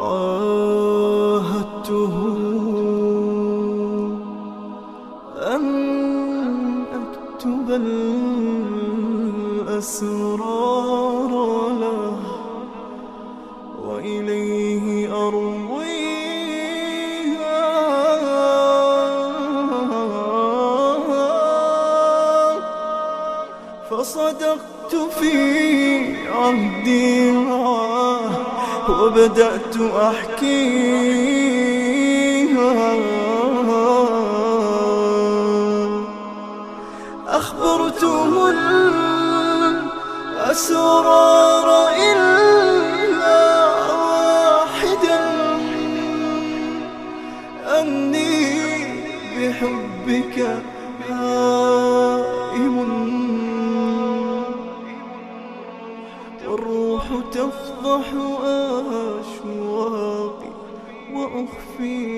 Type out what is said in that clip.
عاهدته أن أكتب الأسرار له وإليه أرويها. فصدقت في عهدي معه وبدأت أحكيها. أخبرته الأسرار إلا واحدا. أني بحبك هائم. والروح تفضح أشواقي وأخفي